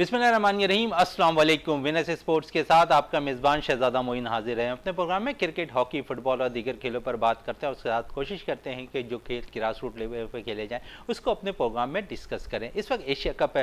बिस्मिल्लाहिर्रहमानिर्रहीम अस्सलाम स्पोर्ट्स के साथ आपका मेज़बान शहजादा मोइन हाजिर है। अपने प्रोग्राम में क्रिकेट, हॉकी, फुटबॉल और दीगर खेलों पर बात करते हैं और उसके साथ कोशिश करते हैं कि जो खेल ग्रास रूट लेवल पर खेले जाएँ, उसको अपने प्रोग्राम में डिस्कस करें। इस वक्त एशिया कप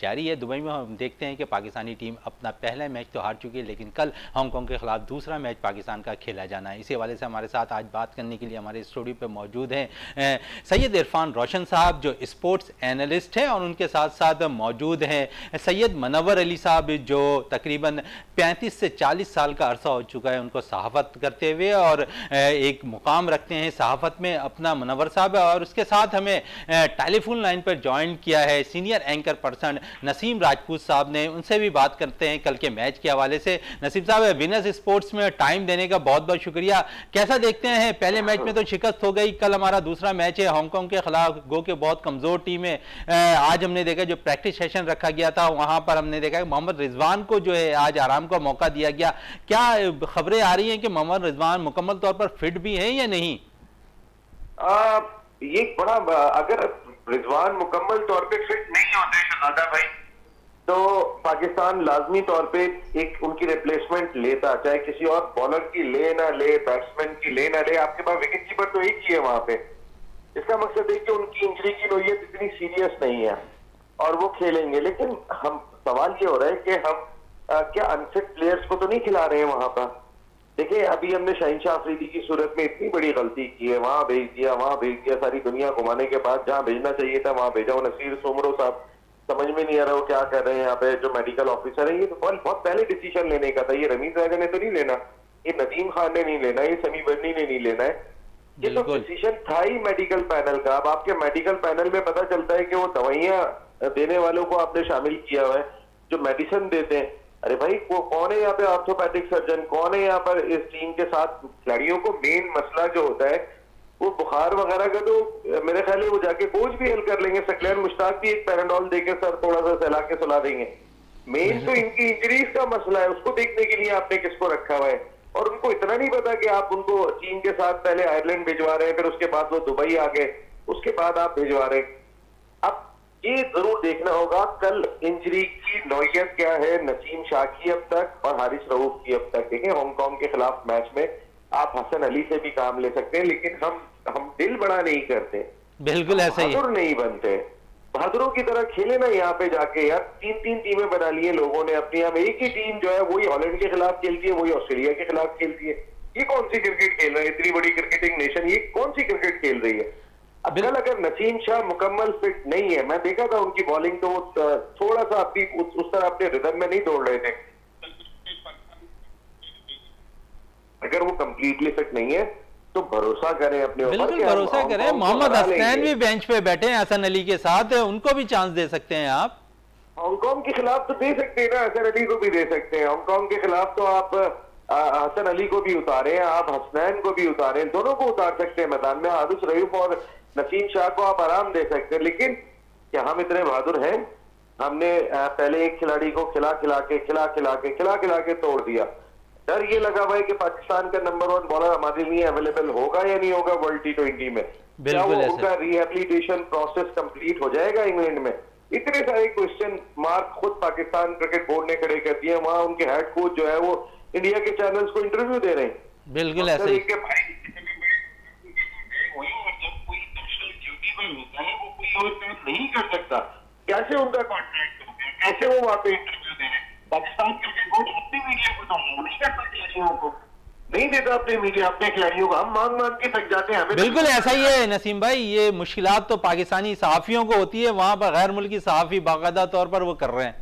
जारी है। दुबई में हम देखते हैं कि पाकिस्तानी टीम अपना पहला मैच तो हार चुकी है, लेकिन कल हांगकॉन्ग के खिलाफ दूसरा मैच पाकिस्तान का खेला जाना है। इसी हवाले से हमारे साथ आज बात करने के लिए हमारे स्टूडियो पर मौजूद हैं सैयद इरफान रोशन साहब, जो स्पोर्ट्स एनालिस्ट हैं और उनके साथ साथ मौजूद हैं। सैयद मनवर अली साहब, जो तकरीबन 35 से 40 साल का अरसा हो चुका है, उनको सहाफ़त करते हुए और एक मुकाम रखते हैं सहाफ़त में अपना मनवर साहब। और उसके साथ हमें टेलीफोन लाइन पर ज्वाइन किया है senior anchor person Naseem Rajput साहब ने। उनसे भी बात करते हैं कल के मैच के हवाले से। नसीम साहब विनर्स स्पोर्ट्स में टाइम देने का बहुत बहुत शुक्रिया। कैसा देखते हैं? पहले मैच में तो शिकस्त हो गई, कल हमारा दूसरा मैच है हांगकॉन्ग के खिलाफ गो के बहुत कमज़ोर टीम है। आज हमने देखा जो प्रैक्टिस सेशन रखा गया था वहाँ पर हमने देखा कि मोहम्मद रिजवान को जो है आज आराम का मौका दिया गया। क्या खबरें आ रही हैं कि मोहम्मद रिजवान मुकम्मल तौर पर फिट भी हैं या नहीं? आ, ये बड़ा अगर रिजवान मुकम्मल तौर पे फिट नहीं होते शहादा भाई तो पाकिस्तान लाजमी तौर पे एक उनकी रिप्लेसमेंट लेता चाहे किसी और बॉलर की ले ना ले बैट्समैन की ले ना ले आपके पास विकेट कीपर तो एक ही है वहाँ पे। इसका मकसद है कि उनकी इंजरी की नोयत इतनी सीरियस नहीं है। और वो खेलेंगे। लेकिन हम सवाल ये हो रहा है कि हम आ, क्या अनफिट प्लेयर्स को तो नहीं खिला रहे हैं वहाँ पर? देखिए अभी हमने शाहिनशाह अफरीदी की सूरत में इतनी बड़ी गलती की है। वहाँ भेज दिया वहाँ भेज दिया सारी दुनिया घुमाने के बाद जहाँ भेजना चाहिए था वहाँ भेजा। वो नसीर सोमरो साहब समझ में नहीं आ रहा वो क्या कर रहे हैं यहाँ पे जो मेडिकल ऑफिसर है। ये तो बहुत पहले डिसीज़न लेने का था। ये रमीज राजा ने तो नहीं लेना। ये नदीम खान ने नहीं लेना ये समी बर्नी ने नहीं लेना है। ये तो डिसीज़न था ही मेडिकल पैनल का। अब आपके मेडिकल पैनल में पता चलता है कि वो दवाइयाँ देने वालों को आपने शामिल किया हुआ है जो मेडिसिन देते हैं। अरे भाई वो कौन है यहाँ पे ऑर्थोपैथिक सर्जन कौन है यहाँ पर इस टीम के साथ? खिलाड़ियों को मेन मसला जो होता है वो बुखार वगैरह का तो मेरे ख्याल है वो जाके कोच भी हेल्प कर लेंगे। सकलैन मुश्ताक भी एक पैराडॉल देके सर थोड़ा सा सहला के सुला देंगे। मेन तो इनकी इंजरीज का मसला है उसको देखने के लिए आपने किसको रखा हुआ है? और उनको इतना नहीं पता कि आप उनको चीन के साथ पहले आयरलैंड भिजवा रहे हैं फिर उसके बाद वो दुबई आ गए उसके बाद आप भिजवा रहे अब ये ज़रूर देखना होगा कल इंजरी की नौयत क्या है नसीम शाह की अब तक और हारिस रऊफ की अब तक। देखें हांगकांग के खिलाफ मैच में आप हसन अली से भी काम ले सकते हैं लेकिन हम हम दिल बड़ा नहीं करते। बिल्कुल ऐसे ही नहीं बनते। बहादुरों की तरह खेले ना यहाँ पे जाके यार तीन तीन टीमें बना ली है लोगों ने अपनी। हम एक ही टीम जो है वही हॉलैंड के खिलाफ खेलती है वही ऑस्ट्रेलिया के खिलाफ खेलती है। ये कौन सी क्रिकेट खेल रहा है? इतनी बड़ी क्रिकेटिंग नेशन ये कौन सी क्रिकेट खेल रही है? अब कल अगर नसीम शाह मुकम्मल फिट नहीं है मैं देखा था उनकी बॉलिंग तो थोड़ा सा अपनी उस, उस तरह अपने रिदम में नहीं दौड़ रहे थे। अगर वो कंप्लीटली फिट नहीं है तो भरोसा करें अपने बिल्कुल भरोसा करें। मोहम्मद हसनैन भी बेंच पे बैठे हैं हसन अली के साथ उनको भी चांस दे सकते हैं आप। हांगकांग के खिलाफ तो दे सकते हैं ना हसन अली को भी दे सकते हैं। हांगकांग के खिलाफ तो आप हसन अली को भी उतारे आप हसनैन को भी उतारे दोनों को उतार सकते हैं मैदान में। आरुष रयूफ और नसीम शाह को आप आराम दे सकते हैं लेकिन क्या हम इतने बहादुर हैं? हमने पहले एक खिलाड़ी को खिला खिला के खिला खिला के खिला खिला के तोड़ दिया। डर ये लगा हुआ है कि पाकिस्तान का नंबर वन बॉलर हमारे लिए अवेलेबल होगा या नहीं होगा वर्ल्ड टी ट्वेंटी में? क्या वो उनका रिहेबिलिटेशन प्रोसेस कंप्लीट हो जाएगा इंग्लैंड में? इतने सारे क्वेश्चन मार्क खुद पाकिस्तान क्रिकेट बोर्ड ने खड़े कर दिए वहाँ उनके हेड कोच जो है वो इंडिया के चैनल्स को इंटरव्यू दे रहे हैं। बिल्कुल ऐसे नहीं कर सकता। कैसे उनका कॉन्ट्रैक्ट हो गया? कैसे वो वहाँ पे इंटरव्यू दे रहे पाकिस्तान क्रिकेट बोर्ड अपनी मीडिया को तो नहीं करता खिलाड़ियों को। नहीं देता अपने मीडिया अपने खिलाड़ियों को। हम मांग मांग के थक जाते हैं हमें बिल्कुल ऐसा ही है नसीम भाई ये मुश्किल तो पाकिस्तानी सहाफियों को होती है वहाँ पर गैर मुल्की सहाफी बाकायदा तौर पर वो कर रहे हैं।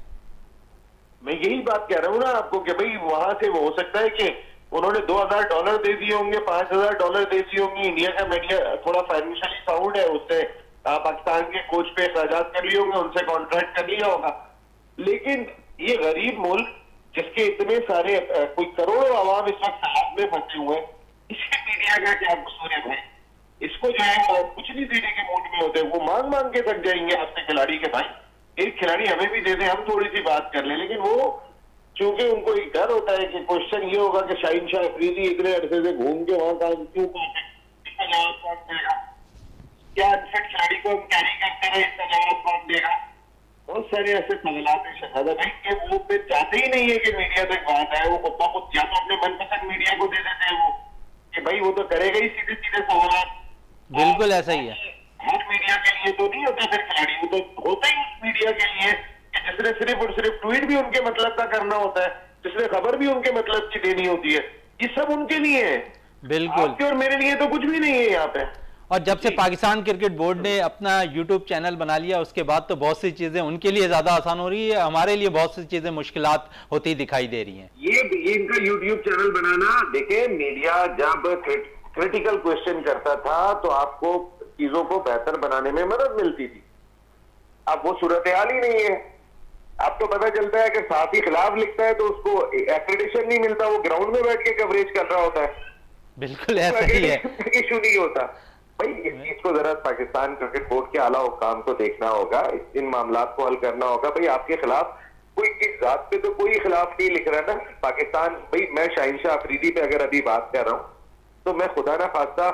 मैं यही बात कह रहा हूँ ना आपको कि भाई वहाँ से वो हो सकता है कि उन्होंने दो हज़ार डॉलर दे दिए होंगे, पाँच हज़ार डॉलर दे दिए होंगे। इंडिया का मीडिया थोड़ा फाइनेंशियली साउंड है उससे। पाकिस्तान के कोच पे एहतजाज कर लिए होंगे, उनसे कॉन्ट्रैक्ट कर लिया होगा। लेकिन ये गरीब मुल्क, जिसके इतने सारे कोई करोड़ों आवाम इस वक्त हाथ में फंसे हुए हैं, इसके मीडिया का क्या कसूर है इसको जो है, वो कुछ नहीं देने के मूड में होते। वो मांग मांग के थक जाएँगे आपसे खिलाड़ी के भाई। एक खिलाड़ी हमें भी दे दे, हम थोड़ी सी बात कर लें। लेकिन वो क्योंकि उनको एक डर होता है कि क्वेश्चन ये होगा कि शाहिन शाह अफरीदी इतने अरसे से घूम के वहाँ काम क्यों इसका जवाब कौन देगा? क्या अनफिट खिलाड़ी को हम कैरी करते रहे इसका जवाब कौन देगा? बहुत सारे ऐसे सवाल है शहजादा भाई कि वो फिर चाहते ही नहीं है कि मीडिया तक बात आए वो पप्पा को या तो अपने मनपसंद मीडिया को दे देते हैं वो। कि भाई वो तो करेगा ही सीधे सीधे सवाल बिल्कुल ऐसा ही है। हर मीडिया के लिए तो नहीं होता फिर खिलाड़ी। वो तो होता ही उस मीडिया के लिए। जिसने सिर्फ़ और सिर्फ़ ट्वीट भी उनके मतलब का करना होता है जिसने खबर भी उनके मतलब की देनी होती है ये सब उनके लिए है। बिल्कुल। आपके और मेरे लिए तो कुछ भी नहीं है यहाँ पे। और जब से पाकिस्तान क्रिकेट बोर्ड ने अपना यूट्यूब चैनल बना लिया उसके बाद तो बहुत सी चीज़ें उनके लिए ज़्यादा आसान हो रही है हमारे लिए बहुत सी चीज़ें मुश्किल होती दिखाई दे रही हैं। ये ये इनका यूट्यूब चैनल बनाना देखे मीडिया जब क्रिटिकल क्वेश्चन करता था तो आपको चीज़ों को बेहतर बनाने में मदद मिलती थी। अब वो सूरत हाल ही नहीं है। आपको पता चलता है कि साथी खिलाफ लिखता है तो उसको एक्रेडिशन नहीं मिलता वो ग्राउंड में बैठ के कवरेज कर रहा होता है। बिल्कुल ऐसा ही है। इशू नहीं होता। भाई इस चीज़ को जरा पाकिस्तान क्रिकेट बोर्ड के आला हुकाम को देखना होगा इन मामला को हल करना होगा। भाई आपके खिलाफ कोई किस जात पे तो कोई खिलाफ नहीं लिख रहा ना। पाकिस्तान भाई मैं शाहिनशाह अफरीदी पे अगर अभी बात कर रहा हूँ तो मैं खुदा ना खासा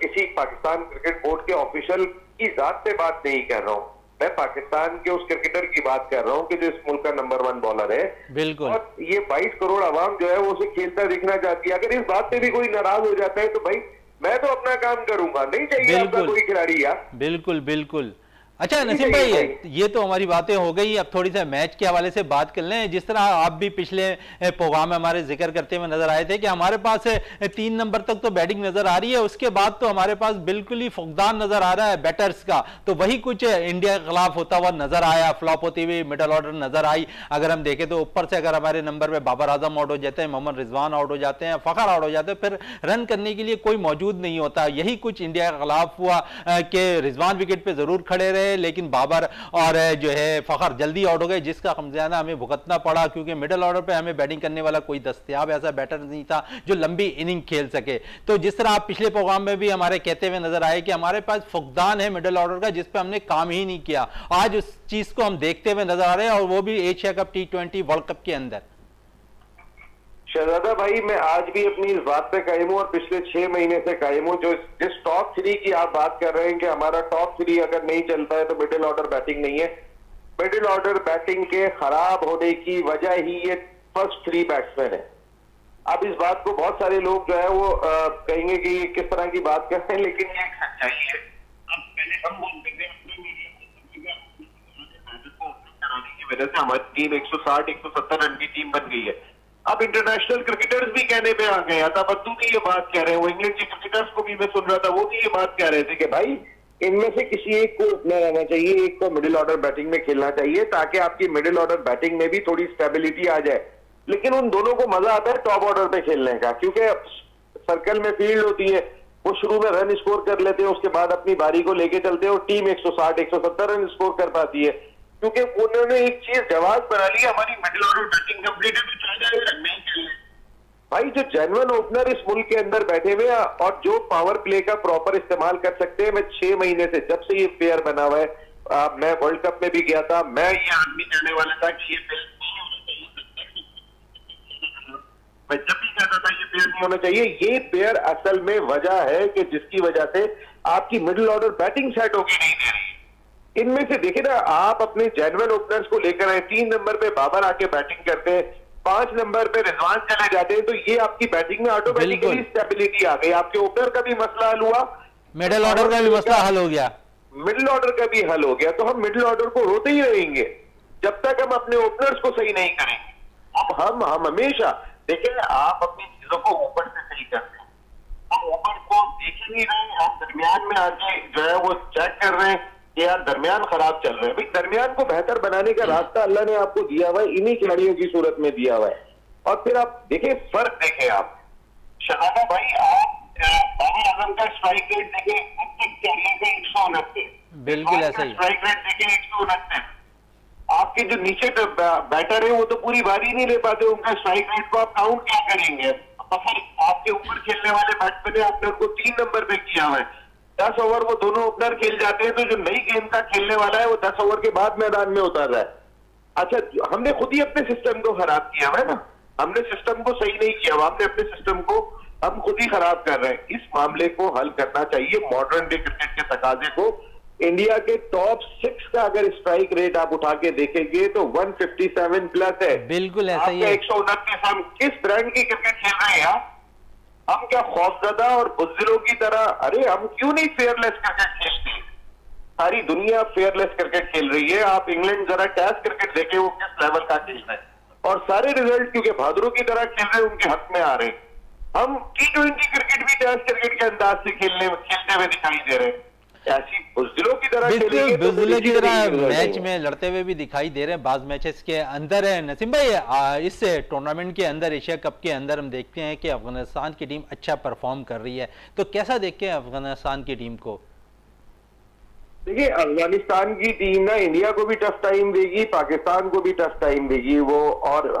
किसी पाकिस्तान क्रिकेट बोर्ड के ऑफिशियल की जात पे बात नहीं कर रहा हूँ। मैं पाकिस्तान के उस क्रिकेटर की बात कर रहा हूँ कि जो इस मुल्क का नंबर वन बॉलर है। बिल्कुल। और ये 22 करोड़ आवाम जो है वो उसे खेलता दिखना चाहती है। अगर इस बात पे भी कोई नाराज़ हो जाता है तो भाई मैं तो अपना काम करूँगा। नहीं चाहिए आपका कोई खिलाड़ी या। बिल्कुल बिल्कुल। अच्छा नसीम भाई ये तो हमारी बातें हो गई। अब थोड़ी सा मैच के हवाले से बात कर लें। जिस तरह आप भी पिछले प्रोग्राम में हमारे ज़िक्र करते हुए नज़र आए थे कि हमारे पास तीन नंबर तक तो बैटिंग नज़र आ रही है उसके बाद तो हमारे पास बिल्कुल ही फुकदान नज़र आ रहा है बैटर्स का। तो वही कुछ इंडिया के खिलाफ होता हुआ नज़र आया फ्लॉप होती हुई मिडल ऑर्डर नज़र आई। अगर हम देखें तो ऊपर से अगर हमारे नंबर पर बाबर आज़म आउट हो जाते हैं मोहम्मद रिजवान आउट हो जाते हैं फखर आउट हो जाते हैं फिर रन करने के लिए कोई मौजूद नहीं होता। यही कुछ इंडिया के खिलाफ हुआ कि रिजवान विकेट पर ज़रूर खड़े रहे। लेकिन बाबर और जो है, फखर जल्दी आउट हो गए, जिसका खमजाना हमें भुगतना पड़ा, क्योंकि मिडिल ऑर्डर पे हमें बैटिंग करने वाला कोई दस्तियाब ऐसा बैटर नहीं था जो लंबी इनिंग खेल सके। तो जिस तरह आप पिछले प्रोग्राम में भी हमारे कहते हुए नज़र आए कि हमारे पास फुकदान है मिडिल ऑर्डर का, जिस हमने काम ही नहीं किया, आज उस चीज़ को हम देखते हुए नज़र आ रहे हैं और वो भी Asia cup T world cup के अंदर। शहजादा भाई मैं आज भी अपनी इस बात पे कायम हूँ और पिछले छह महीने से कायम हूँ जो जिस टॉप थ्री की आप बात कर रहे हैं कि हमारा टॉप थ्री अगर नहीं चलता है तो मिडिल ऑर्डर बैटिंग नहीं है मिडिल ऑर्डर बैटिंग के खराब होने की वजह ही ये फ़र्स्ट थ्री बैट्समैन है अब इस बात को बहुत सारे लोग जो है वो आ, कहेंगे कि ये किस तरह की बात कर रहे हैं लेकिन ये सच्चाई है अब पहले हम बोलते थे वजह से हमारी टीम 160 170 रन की टीम बन गई है अब इंटरनेशनल क्रिकेटर्स भी कहने पे आ गए अताबद्दू भी ये बात कह रहे हैं, वो इंग्लैंड के क्रिकेटर्स को भी मैं सुन रहा था, वो भी ये बात कह रहे थे कि भाई, इनमें से किसी एक को उठना रहना चाहिए, एक को मिडिल ऑर्डर बैटिंग में खेलना चाहिए, ताकि आपकी मिडिल ऑर्डर बैटिंग में भी थोड़ी स्टेबिलिटी आ जाए। लेकिन उन दोनों को मज़ा आता है टॉप ऑर्डर पे खेलने का, क्योंकि सर्कल में फ़ील्ड होती है, वो शुरू में रन स्कोर कर लेते हैं, उसके बाद अपनी बारी को लेके चलते हैं, और टीम 160 170 रन स्कोर कर पाती है। क्योंकि उन्होंने एक चीज़ जवाब बना ली हमारी मिडिल ऑर्डर बैटिंग कंप्लीट है नहीं भाई जो जेनवन ओपनर इस मुल्क के अंदर बैठे हुए हैं और जो पावर प्ले का प्रॉपर इस्तेमाल कर सकते हैं मैं छह महीने से जब से ये प्लेयर बना हुआ है आ, मैं वर्ल्ड कप में भी गया था मैं ये आदमी कहने वाला था कि ये मैं जब भी कहता था ये पेयर नहीं होना चाहिए। ये पेयर असल में वजह है कि जिसकी वजह से आपकी मिडिल ऑर्डर बैटिंग सेट होगी नहीं दे रही इनमें से देखिए ना आप अपने जेनवन ओपनर्स को लेकर आए तीन नंबर पे बाबर आके बैटिंग करते हैं पाँच नंबर पे रिजवान चले जाते हैं तो ये आपकी बैटिंग में ऑटोमेटिकली स्टेबिलिटी आ गई। आपके ओपनर का भी मसला हल हुआ। मिडिल ऑर्डर का भी मसला हल हो गया। मिडिल ऑर्डर का भी हल हो गया। तो हम मिडिल ऑर्डर को रोते ही रहेंगे जब तक हम अपने ओपनर्स को सही नहीं करेंगे। अब हम हम हमेशा देखिए आप अपनी चीज़ों को ऊपर से सही करते हैं। हम ऊपर को देख ही नहीं रहे आप दरमियान में आके जो है वो चेक कर रहे हैं। कि यार दरमियान खराब चल रहे हैं। भाई दरमियान को बेहतर बनाने का रास्ता अल्लाह ने आपको दिया हुआ है इन्हीं खिलाड़ियों की सूरत में दिया हुआ है। और फिर आप देखें फ़र्क देखें आप। शहादा भाई आप बाबर आज़म का स्ट्राइक रेट देखें अब तक चलने का एक सौ उनहत्तर। बिल्कुल ऐसा ही स्ट्राइक रेट देखें एक सौ उनहत्तर। आपके जो नीचे बैटर है वो तो पूरी बारी नहीं ले पाते उनका स्ट्राइक रेट को आप काउंट क्या करेंगे? आपके ऊपर खेलने वाले बैट्समैन आपने उनको तीन नंबर पे किया हुआ है। दस ओवर वो दोनों ओपनर खेल जाते हैं तो जो नई गेम का खेलने वाला है वो दस ओवर के बाद मैदान में उतर रहा है। अच्छा हमने खुद ही अपने सिस्टम को खराब किया है ना? हमने सिस्टम को सही नहीं किया हमने अपने सिस्टम को हम खुद ही खराब कर रहे हैं। इस मामले को हल करना चाहिए मॉडर्न डे क्रिकेट के तकाजे को। इंडिया के टॉप सिक्स का अगर स्ट्राइक रेट आप उठा के देखेंगे तो 157 प्लस है। बिल्कुल ऐसा ही है। एक सौ उनतीस हम किस ब्रांड की क्रिकेट खेल रहे हैं हम क्या खौफजदा और बुज़ुर्गों की तरह? अरे, हम क्यों नहीं फेयरलेस क्रिकेट खेलते? सारी दुनिया फेयरलेस क्रिकेट खेल रही है। आप इंग्लैंड जरा टेस्ट क्रिकेट देखे, वो किस लेवल का खेल रहे हैं। और सारे रिज़ल्ट क्योंकि भादरों की तरह खेल रहे उनके हक में आ रहे हैं। हम टी ट्वेंटी क्रिकेट भी टेस्ट क्रिकेट के अंदाज से खेलने, खेलते हुए दिखाई दे रहे हैं। ऐसी बुजदिलों की तरह बिल्कुल तो बुजदिलों की तरह मैच में लड़ते हुए भी दिखाई दे रहे हैं बाज मैचेस के अंदर है। नसीम भाई इस टूर्नामेंट के अंदर एशिया कप के अंदर हम देखते हैं कि अफ़गानिस्तान की टीम अच्छा परफॉर्म कर रही है। तो कैसा देखते हैं अफ़गानिस्तान की टीम को? देखिए अफ़गानिस्तान की टीम ना इंडिया को भी टफ टाइम देगी पाकिस्तान को भी टफ टाइम देगी वो और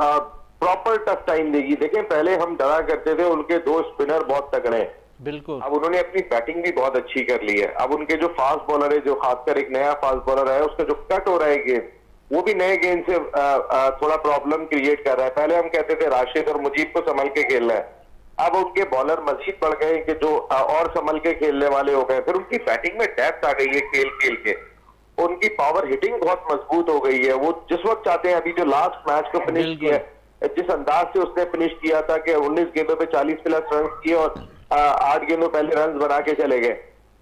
प्रॉपर टफ टाइम देगी। देखें पहले हम डरा करते थे उनके दो स्पिनर बहुत तगड़े हैं। बिल्कुल। अब उन्होंने अपनी बैटिंग भी बहुत अच्छी कर ली है। अब उनके जो फास्ट बॉलर है जो खासकर एक नया फास्ट बॉलर है उसका जो कट हो रहा है गेंद वो भी नए गेंद से आ, आ, थोड़ा प्रॉब्लम क्रिएट कर रहा है। पहले हम कहते थे राशिद और मुजीब को संभल के खेलना है। अब उनके बॉलर मजीद बढ़ गए कि जो और संभल के खेलने वाले हो गए फिर उनकी बैटिंग में डेप्थ आ गई है खेल खेल के। उनकी पावर हिटिंग बहुत मज़बूत हो गई है। वो जिस वक्त चाहते हैं अभी जो लास्ट मैच को फिनिश किया जिस अंदाज से उसने फिनिश किया था कि 19 गेंदों पे 40 प्लस रन किए और आठ गेंदों पहले रन बना के चले गए।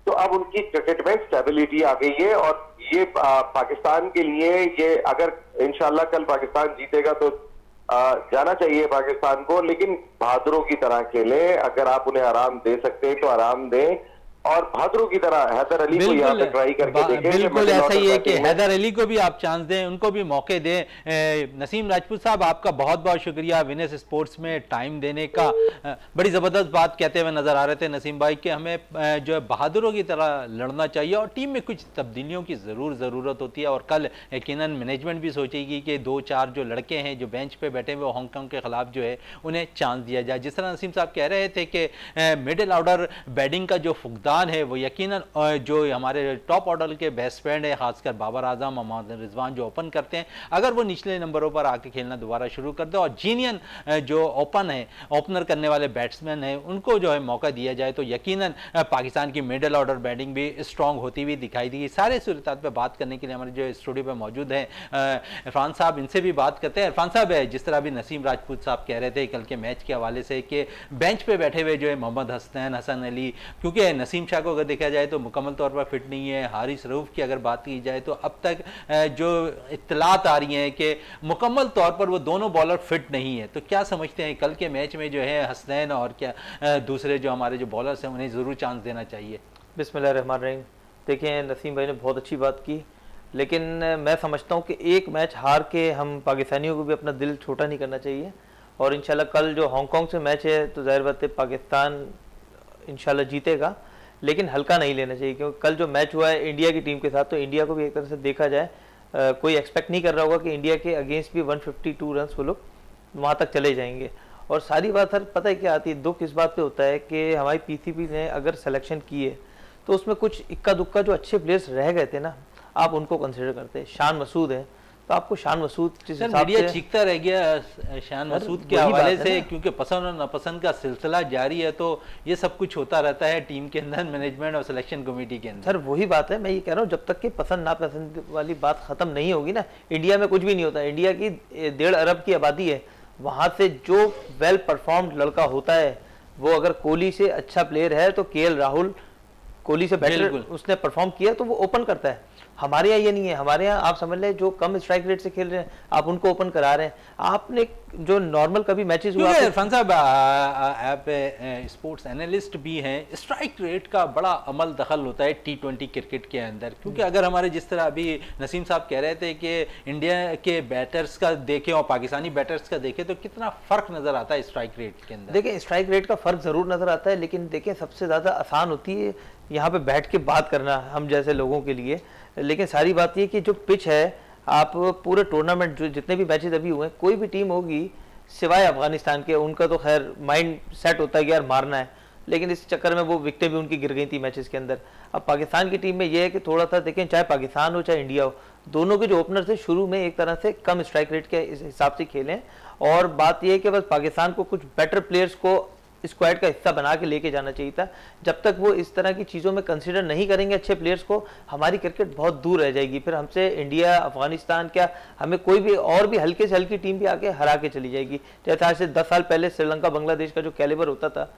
तो अब उनकी क्रिकेट में स्टेबिलिटी आ गई है और ये आ, पाकिस्तान के लिए ये अगर इंशाल्लाह कल पाकिस्तान जीतेगा तो आ, जाना चाहिए पाकिस्तान को लेकिन बहादुरों की तरह खेले। अगर आप उन्हें आराम दे सकते हैं तो आराम दें। और बहादुरों की तरह हैदर अली को यहाँ पे ट्राई करके देखें बिल्कुल ऐसा ही है कि हैदर अली को भी आप चांस दें उनको भी मौके दें। नसीम राजपूत साहब आपका बहुत बहुत शुक्रिया विनेस स्पोर्ट्स में टाइम देने का। बड़ी ज़बरदस्त बात कहते हुए नज़र आ रहे थे नसीम भाई कि हमें जो है बहादुरों की तरह लड़ना चाहिए और टीम में कुछ तब्दीलियों की ज़रूर ज़रूरत होती है। और कल यकीन मैनेजमेंट भी सोचेगी कि दो चार जो लड़के हैं जो बेंच पे बैठे हुए हांगकॉन्ग के खिलाफ जो है उन्हें चांस दिया जाए। जिस तरह नसीम साहब कह रहे थे कि मिडिल ऑर्डर बैटिंग का जो फुकदान है, वो यकीन जो हमारे टॉप ऑर्डर के बैट्समैन है, खासकर बाबर आज़म, मोहम्मद रिजवान जो ओपन करते हैं, अगर वो निचले नंबरों पर आके खेलना दोबारा शुरू कर दे और जीनियन जो ओपन है ओपनर करने वाले बैट्समैन हैं, उनको जो है मौका दिया जाए तो यकीनन पाकिस्तान की मिडल ऑर्डर बैटिंग भी स्ट्रांग होती हुई दिखाई दी सारे सूरत पर बात करने के लिए हमारे जो स्टूडियो पे मौजूद हैं इरफान साहब, इनसे भी बात करते हैं। इरफान साहब जिस तरह भी नसीम राजपूत साहब कह रहे थे कल के मैच के हवाले से कि बेंच पे बैठे हुए जो है मोहम्मद हसनैन हसन अली, क्योंकि नसीम शाह को अगर देखा जाए तो मुकम्मल तौर पर फिट नहीं है। हारिस रऊफ की अगर बात की जाए तो अब तक जो इतलात आ रही हैं कि मुकम्मल तौर पर वो दोनों बॉलर फिट नहीं है। तो क्या समझते हैं, कल के मैच में जो है हसनैन और क्या दूसरे जो हमारे जो बॉलर्स हैं, उन्हें ज़रूर चांस देना चाहिए? रहीम देखिए, नसीम भाई ने बहुत अच्छी बात की, लेकिन मैं समझता हूँ कि एक मैच हार के हम पाकिस्तानियों को भी अपना दिल छोटा नहीं करना चाहिए। और इंशाल्लाह कल जो हांगकांग से मैच है तो ज़ाहिर बात है पाकिस्तान इंशाल्लाह जीतेगा। लेकिन हल्का नहीं लेना चाहिए क्योंकि कल जो मैच हुआ है इंडिया की टीम के साथ तो इंडिया को भी एक तरह से देखा जाए कोई एक्सपेक्ट नहीं कर रहा होगा कि इंडिया के अगेंस्ट भी 152 रन वो लोग वहाँ तक चले जाएँगे। और सारी बात हर, पता है क्या आती है? दुख इस बात पे होता है कि हमारी पीसीबी ने अगर सिलेक्शन की है तो उसमें कुछ इक्का दुक्का जो अच्छे प्लेयर्स रह गए थे ना, आप उनको कंसिडर करते शान मसूद है तो आपको शान मसूद मीडिया चीखता रह गया शान मसूद के हवाले से क्योंकि पसंद और नापसंद का सिलसिला जारी है तो ये सब कुछ होता रहता है टीम के अंदर मैनेजमेंट और सिलेक्शन कमेटी के अंदर। सर वही बात है मैं ये कह रहा हूँ जब तक कि पसंद नापसंद वाली बात खत्म नहीं होगी ना इंडिया में कुछ भी नहीं होता। इंडिया की डेढ़ अरब की आबादी है वहाँ से जो वेल परफॉर्म्ड लड़का होता है वो अगर कोहली से अच्छा प्लेयर है तो के राहुल कोहली से बेटर उसने परफॉर्म किया तो वो ओपन करता है। हमारे यहाँ ये नहीं है हमारे यहाँ आप समझ लें जो कम स्ट्राइक रेट से खेल रहे हैं आप उनको ओपन करा रहे हैं। आपने जो नॉर्मल कभी मैचेस हुआ इरफान साहब आप स्पोर्ट्स एनालिस्ट भी हैं स्ट्राइक रेट का बड़ा अमल दखल होता है टी ट्वेंटी क्रिकेट के अंदर। क्योंकि अगर हमारे जिस तरह अभी नसीम साहब कह रहे थे कि इंडिया के बैटर्स का देखें और पाकिस्तानी बैटर्स का देखें तो कितना फ़र्क नज़र आता है स्ट्राइक रेट के अंदर? देखिए स्ट्राइक रेट का फ़र्क ज़रूर नज़र आता है लेकिन देखिए सबसे ज़्यादा आसान होती है यहाँ पे बैठ के बात करना हम जैसे लोगों के लिए। लेकिन सारी बात ये कि जो पिच है, आप पूरे टूर्नामेंट जो जितने भी मैचेस अभी हुए हैं, कोई भी टीम होगी, सिवाय अफ़गानिस्तान के, उनका तो खैर माइंड सेट होता है कि यार मारना है। लेकिन इस चक्कर में वो विकटें भी उनकी गिर गई थी मैचेस के अंदर। अब पाकिस्तान की टीम में ये है कि थोड़ा सा देखें, चाहे पाकिस्तान हो, चाहे इंडिया हो, दोनों के जो ओपनर थे, शुरू में एक तरह से कम स्ट्राइक रेट के हिसाब से खेलें और बात यह है कि बस पाकिस्तान को कुछ बेटर प्लेयर्स को स्क्वाड का हिस्सा बना के लेके जाना चाहिए था। जब तक वो इस तरह की चीज़ों में कंसिडर नहीं करेंगे अच्छे प्लेयर्स को हमारी क्रिकेट बहुत दूर रह जाएगी। फिर हमसे इंडिया अफ़गानिस्तान क्या हमें कोई भी और भी हल्के से हल्की टीम भी आके हरा के चली जाएगी। जैसे आज से दस साल पहले श्रीलंका बांग्लादेश का जो कैलिबर होता था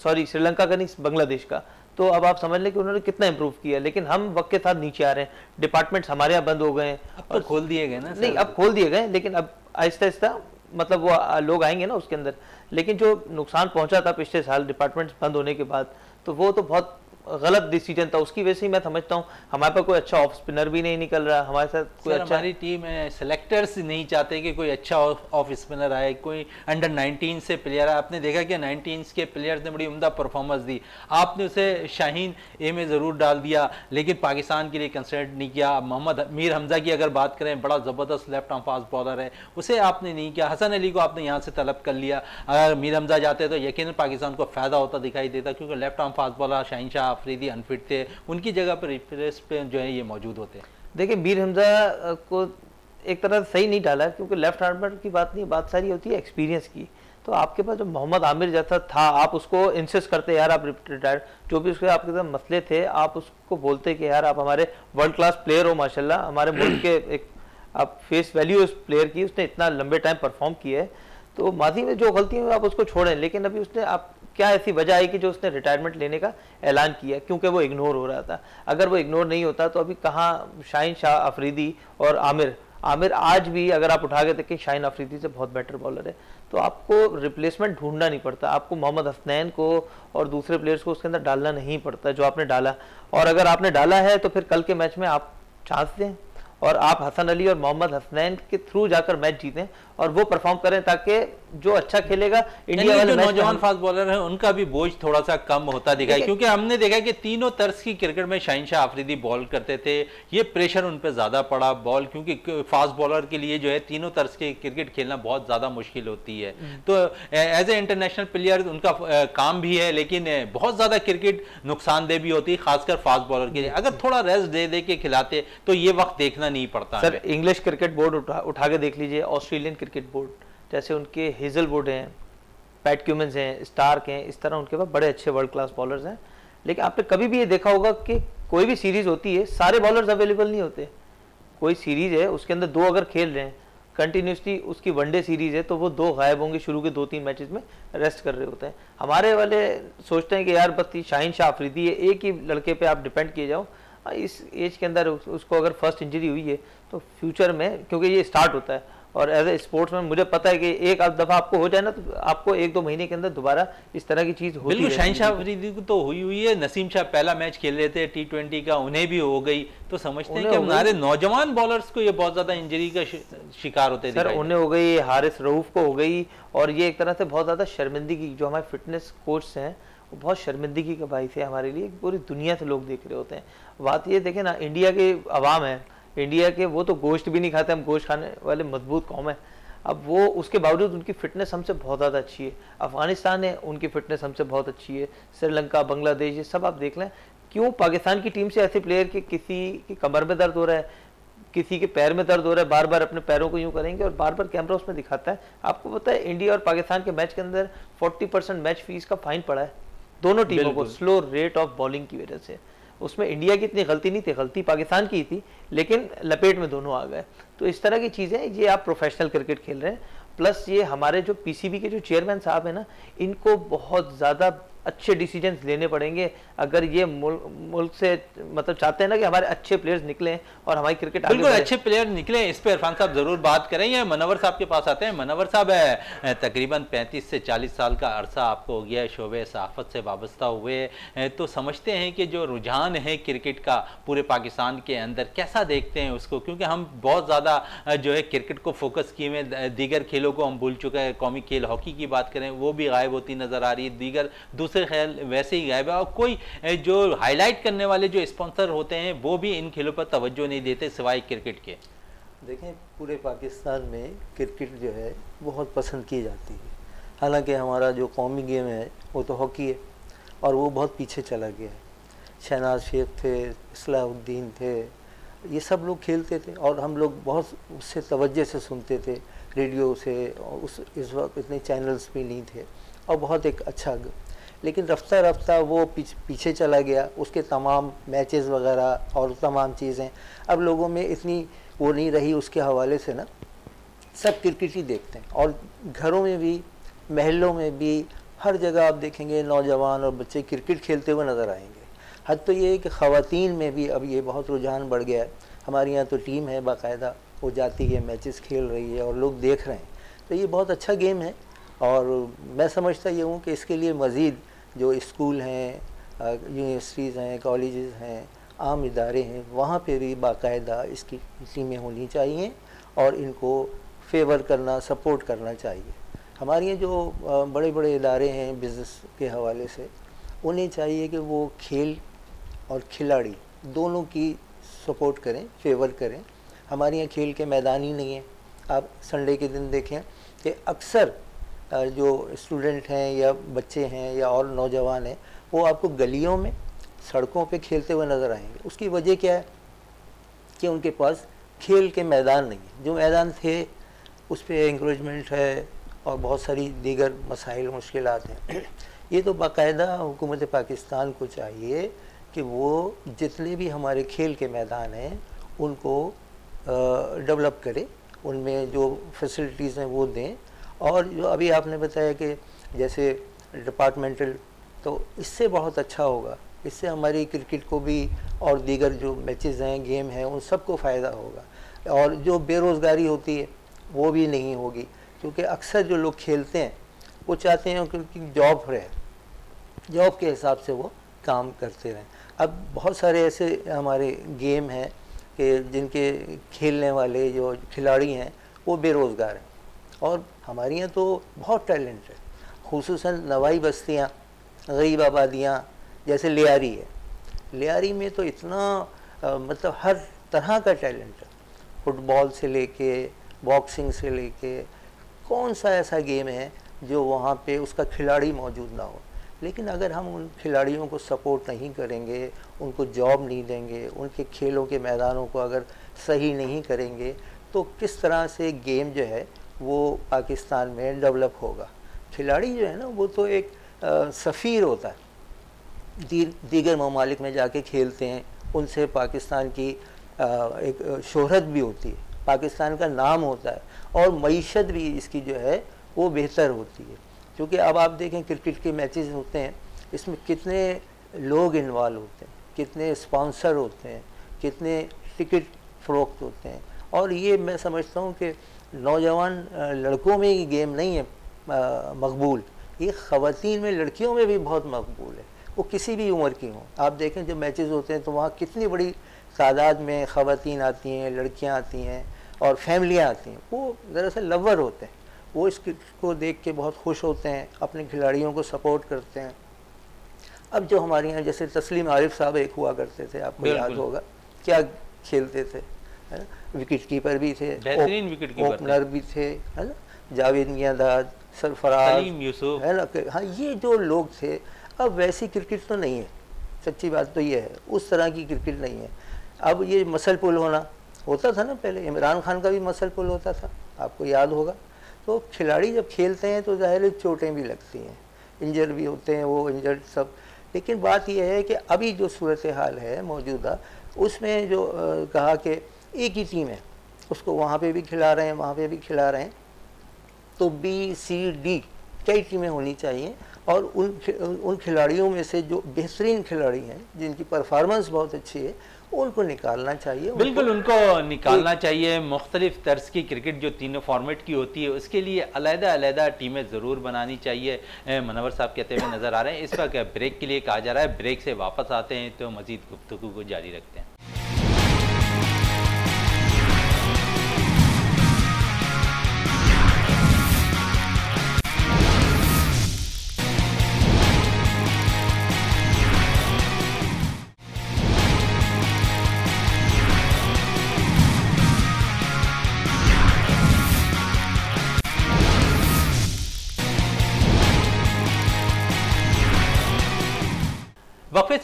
सॉरी श्रीलंका का नहीं बांग्लादेश का। तो अब आप समझ लें कि उन्होंने कितना इंप्रूव किया लेकिन हम वक्त के साथ नीचे आ रहे हैं। डिपार्टमेंट्स हमारे यहाँ बंद हो गए हैं। अब तो खोल दिए गए ना नहीं अब खोल दिए गए लेकिन अब आहिस्ता आहिस्ता मतलब वो लोग आएँगे ना उसके अंदर। लेकिन जो नुकसान पहुँचा था पिछले साल डिपार्टमेंट्स बंद होने के बाद तो वो तो बहुत गलत डिसीज़न था उसकी वजह से मैं समझता हूँ हमारे पास कोई अच्छा ऑफ़ स्पिनर भी नहीं निकल रहा हमारे साथ कोई अच्छा हमारी टीम है सेलेक्टर्स नहीं चाहते कि कोई अच्छा ऑफ़ स्पिनर आए कोई अंडर 19 से प्लेयर आए। आपने देखा कि 19 के प्लेयर्स ने बड़ी उमदा परफॉर्मेंस दी। आपने उसे शाहीन ए में ज़रूर डाल दिया लेकिन पाकिस्तान के लिए कंसिडर नहीं किया। मोहम्मद मीर हमजा की अगर बात करें बड़ा ज़बरदस्त लेफ़्ट आर्म फास्ट बॉलर है उसे आपने नहीं किया। हसन अली को आपने यहाँ से तलब कर लिया। अगर मीर हमजा जाते तो यकीन पाकिस्तान को फ़ायदा होता दिखाई देता क्योंकि left arm fast bowler Shaheen Shah Afridi unfit थे उनकी जगह पर रिप्लेस पे जो है ये मौजूद होते देखिए, मीर हमजा को एक तरह सही नहीं डाला, क्योंकि लेफ़्ट आर्मर की बात नहीं, बात सारी होती है एक्सपीरियंस की। तो आपके पास जो मोहम्मद आमिर जैसा था, आप उसको इंसिस्ट करते, यार, आप रिटायर जो भी उसके आपके साथ मसले थे, आप उसको बोलते कि, यार, आप हमारे वर्ल्ड क्लास प्लेयर हो, माशाल्लाह, हमारे मुल्क के एक, आप फेस वैल्यू उस प्लेयर की, उसने इतना लंबे टाइम परफॉर्म किया है। तो माजी में जो गलती हुई, आप उसको छोड़ें, लेकिन अभी उसने आप क्या ऐसी वजह आई कि जो उसने रिटायरमेंट लेने का ऐलान किया? क्योंकि वो इग्नोर हो रहा था। अगर वो इग्नोर नहीं होता तो अभी कहाँ शाहिन शाह अफरीदी और आमिर? आमिर आज भी अगर आप उठा के देखें, शाहिन अफरीदी से बहुत बेटर बॉलर है। तो आपको रिप्लेसमेंट ढूंढना नहीं पड़ता। आपको मोहम्मद हसनैन को और दूसरे प्लेयर्स को उसके अंदर डालना नहीं पड़ता जो आपने डाला। और अगर आपने डाला है तो फिर कल के मैच में आप चांस दें। और आप हसन अली और मोहम्मद हसनैन के थ्रू जाकर मैच जीतें। और वो परफॉर्म करें ताकि जो अच्छा खेलेगा इंडिया वाले नौजवान फास्ट बॉलर हैं उनका भी बोझ थोड़ा सा कम होता दिखा क्योंकि हमने देखा कि तीनों तर्ज की क्रिकेट में शाहिन शाह आफरीदी बॉल करते थे। ये प्रेशर उन पर ज़्यादा पड़ा बॉल क्योंकि फास्ट बॉलर के लिए जो है तीनों तर्ज की क्रिकेट खेलना बहुत ज़्यादा मुश्किल होती है। हम्म। तो एज ए इंटरनेशनल प्लेयर उनका काम भी है लेकिन बहुत ज़्यादा क्रिकेट नुकसानदेह भी होती है खासकर फास्ट बॉलर के लिए। अगर थोड़ा रेस्ट दे दे के खिलाते तो ये वक्त देखना नहीं पड़ता। सर इंग्लिश क्रिकेट बोर्ड उठा उठा के देख लीजिए ऑस्ट्रेलियन क्रिकेट बोर्ड जैसे उनके हेजल बोर्ड हैं पैट क्यूमेंस हैं स्टार्क हैं, इस तरह उनके पास बड़े अच्छे वर्ल्ड क्लास बॉलर्स हैं। लेकिन आपने कभी भी ये देखा होगा कि कोई भी सीरीज़ होती है, सारे बॉलर्स अवेलेबल नहीं होते। कोई सीरीज़ है, उसके अंदर दो अगर खेल रहे हैं कंटिन्यूसली उसकी वनडे सीरीज़ है तो वो दो गायब होंगे शुरू के दो तीन मैचेस में रेस्ट कर रहे होते हैं। हमारे वाले सोचते हैं कि यार, बस शाहिन शाह अफरीदी है, एक ही लड़के पे आप डिपेंड किए जाओ। इस एज के अंदर उसको अगर फ़र्स्ट इंजरी हुई है तो फ्यूचर में, क्योंकि ये स्टार्ट होता है और एज ए स्पोर्ट्स में मुझे पता है कि एक दफ़ा आपको हो जाए ना तो आपको एक दो महीने के अंदर दोबारा इस तरह की चीज़ होती बिल्कुल शहनशाह अफरीदी को तो हुई हुई है। नसीम शाह पहला मैच खेल रहे थे टी ट्वेंटी का उन्हें भी हो गई। तो समझते हैं कि हमारे नौजवान बॉलर्स को ये बहुत ज़्यादा इंजरी का शिकार होते सर उन्हें हो गई हारिस रऊफ को हो गई और ये एक तरह से बहुत ज़्यादा शर्मिंदगी जो हमारे फिटनेस कोच हैं वो बहुत शर्मिंदगी का बाइस है हमारे लिए। पूरी दुनिया से लोग देख रहे होते हैं। बात ये देखें ना इंडिया के अवाम है इंडिया के वो तो गोश्त भी नहीं खाते हम गोश्त खाने वाले मज़बूत कौम है। अब वो उसके बावजूद उनकी फिटनेस हमसे बहुत ज़्यादा अच्छी है। अफ़गानिस्तान है उनकी फिटनेस हमसे बहुत अच्छी है। श्रीलंका बांग्लादेश ये सब आप देख लें। क्यों? पाकिस्तान की टीम से ऐसे प्लेयर के किसी की कमर में दर्द हो रहा है किसी के पैर में दर्द हो रहा है बार बार अपने पैरों को यूँ करेंगे और बार बार कैमरा उसमें दिखाता है। आपको पता है इंडिया और पाकिस्तान के मैच के अंदर 40 परसेंट मैच फ़ीस का फाइन पड़ा है। दोनों टीमों को स्लो रेट ऑफ़ बॉलिंग की वजह से। उसमें इंडिया की इतनी गलती नहीं थी, गलती पाकिस्तान की थी, लेकिन लपेट में दोनों आ गए। तो इस तरह की चीज़ें ये आप प्रोफेशनल क्रिकेट खेल रहे हैं। प्लस ये हमारे जो पीसीबी के जो चेयरमैन साहब हैं ना, इनको बहुत ज़्यादा अच्छे डिसीज़न लेने पड़ेंगे। अगर ये मुल्क से मतलब चाहते हैं ना कि हमारे अच्छे प्लेयर्स निकले और हमारी क्रिकेट बिल्कुल अच्छे प्लेयर निकले। इस पर इरफान साहब ज़रूर बात करें। या मनवर साहब के पास आते हैं। मनवर साहब है तकरीबन 35 से 40 साल का अरसा आपको हो गया है। शोबे सहाफत से वाबस्ता हुए। तो समझते हैं कि जो रुझान है क्रिकेट का पूरे पाकिस्तान के अंदर कैसा देखते हैं उसको? क्योंकि हम बहुत ज़्यादा जो है क्रिकेट को फोकस किए हुए दीगर खेलों को हम भूल चुके हैं। कौमी खेल हॉकी की बात करें वो भी गायब होती नज़र आ रही है। दीगर दूसरे खेल वैसे ही गायब है। और कोई जो हाईलाइट करने वाले जो स्पॉन्सर होते हैं, वो भी इन खेलों पर तवज्जो नहीं देते सिवाय क्रिकेट के। देखें पूरे पाकिस्तान में क्रिकेट जो है, बहुत पसंद की जाती है। हालाँकि हमारा जो कौमी गेम है, वो तो हॉकी है, और वो बहुत पीछे चला गया है। शहनाज शेख थे इसलाउद्दीन थे, ये सब लोग खेलते थे, और हम लोग बहुत उससे तवज्जो से सुनते थे, रेडियो से उस, इस वक्त इतने चैनल्स भी नहीं थे, और बहुत एक अच्छा लेकिन रफ्ता रफ्ता वो पीछे चला गया, उसके तमाम मैचेस वगैरह और तमाम चीज़ें। अब लोगों में इतनी वो नहीं रही उसके हवाले से ना, सब क्रिकेट ही देखते हैं। और घरों में भी, महलों में भी, हर जगह आप देखेंगे नौजवान और बच्चे क्रिकेट खेलते हुए नज़र आएँगे। हद तो ये है कि ख़वान में भी अब ये बहुत रुझान बढ़ गया है। हमारे यहाँ तो टीम है बाकायदा, वो जाती है मैचेस खेल रही है और लोग देख रहे हैं। तो ये बहुत अच्छा गेम है और मैं समझता ये हूँ कि इसके लिए मज़ीद जो स्कूल हैं यूनिवर्सिटीज़ हैं कॉलेज़ हैं, आम इदारे हैं, वहाँ पे भी बाकायदा इसकी टीमें होनी चाहिए और इनको फेवर करना सपोर्ट करना चाहिए। हमारे यहाँ जो बड़े बड़े इदारे हैं बिज़नेस के हवाले से, उन्हें चाहिए कि वो खेल और खिलाड़ी दोनों की सपोर्ट करें फेवर करें। हमारे यहाँ खेल के मैदान ही नहीं है। आप संडे के दिन देखें कि अक्सर जो स्टूडेंट हैं या बच्चे हैं या और नौजवान हैं, वो आपको गलियों में, सड़कों पे खेलते हुए नज़र आएँगे। उसकी वजह क्या है? कि उनके पास खेल के मैदान नहीं है। जो मैदान थे, उस पर इंक्रोचमेंट है और बहुत सारी दीगर मसाइल मुश्किल हैं। ये तो बाकायदा हुकूमत पाकिस्तान को चाहिए कि वो जितने भी हमारे खेल के मैदान हैं, उनको डेवलप करें। उनमें जो फैसिलिटीज़ हैं वो दें। और जो अभी आपने बताया कि जैसे डिपार्टमेंटल तो इससे बहुत अच्छा होगा। इससे हमारी क्रिकेट को भी और दीगर जो मैचेस हैं गेम हैं, उन सबको फ़ायदा होगा। और जो बेरोज़गारी होती है, वो भी नहीं होगी। क्योंकि अक्सर जो लोग खेलते हैं, वो चाहते हैं क्योंकि जॉब रहे। जॉब के हिसाब से वो काम करते रहें। अब बहुत सारे ऐसे हमारे गेम हैं कि जिनके खेलने वाले जो खिलाड़ी हैं, वो बेरोज़गार हैं। और हमारे यहाँ तो बहुत टैलेंट है खसूस नवाई बस्तियाँ गरीब आबादियाँ जैसे लियारी है। लियारी में तो इतना आ, मतलब हर तरह का टैलेंट है। फुटबॉल से लेके बॉक्सिंग से लेके कौन सा ऐसा गेम है जो वहाँ पे उसका खिलाड़ी मौजूद ना हो। लेकिन अगर हम उन खिलाड़ियों को सपोर्ट नहीं करेंगे उनको जॉब नहीं देंगे उनके खेलों के मैदानों को अगर सही नहीं करेंगे तो किस तरह से गेम जो है वो पाकिस्तान में डेवलप होगा। खिलाड़ी जो है ना वो तो एक आ, सफ़ीर होता है। दी, दीगर ममालिक में जाके खेलते हैं। उनसे पाकिस्तान की आ, एक शोहरत भी होती है। पाकिस्तान का नाम होता है और मीशत भी इसकी जो है वो बेहतर होती है। क्योंकि अब आप देखें क्रिकेट के मैचेस होते हैं। इसमें कितने लोग इन्वॉल्व होते हैं कितने स्पॉन्सर होते हैं कितने टिकट फ़रोख्त होते हैं। और ये मैं समझता हूँ कि नौजवान लड़कों में ये गेम नहीं है मकबूल। ये ख़वान में लड़कियों में भी बहुत मकबूल है। वो किसी भी उम्र की हों। आप देखें जब मैचेस होते हैं तो वहाँ कितनी बड़ी तादाद में ख़वान आती हैं लड़कियाँ आती हैं और फैमिलियाँ आती हैं। वो दरअसल लवर होते हैं। वो इसको देख के बहुत खुश होते हैं अपने खिलाड़ियों को सपोर्ट करते हैं। अब जो हमारे यहाँ जैसे तस्लीम आरिफ साहब एक हुआ करते थे आपको याद होगा। क्या खेलते थे है ना? विकेट कीपर भी थे बेहतरीन विकेट कीपर ओपनर भी थे है ना? जावेद मियादाद सरफराज यूसुफ। है ना? हाँ ये जो लोग थे अब वैसी क्रिकेट तो नहीं है। सच्ची बात तो ये है उस तरह की क्रिकेट नहीं है। अब ये मसल पुल होना होता था ना पहले इमरान खान का भी मसल पुल होता था आपको याद होगा। तो खिलाड़ी जब खेलते हैं तो ज़ाहिर चोटें भी लगती हैं। इंजर भी होते हैं वो इंजर्ड सब। लेकिन बात यह है कि अभी जो सूरत हाल है मौजूदा उसमें जो आ, कहा कि एक ही टीम है। उसको वहाँ पे भी खिला रहे हैं वहाँ पे भी खिला रहे हैं। तो बी सी डी कई टीमें होनी चाहिए और उन उन खिलाड़ियों में से जो बेहतरीन खिलाड़ी हैं जिनकी परफॉर्मेंस बहुत अच्छी है उनको निकालना चाहिए। बिल्कुल उनको, उनको निकालना चाहिए। मुख्तलिफ़ तर्ज की क्रिकेट जो तीनों फॉर्मेट की होती है उसके लिए अलहदा अलहदा टीमें ज़रूर बनानी चाहिए। मनवर साहब कहते हुए नज़र आ रहे हैं इस वक्त ब्रेक के लिए कहा जा रहा है। ब्रेक से वापस आते हैं तो मज़ीद गुफ्तु को जारी रखते हैं।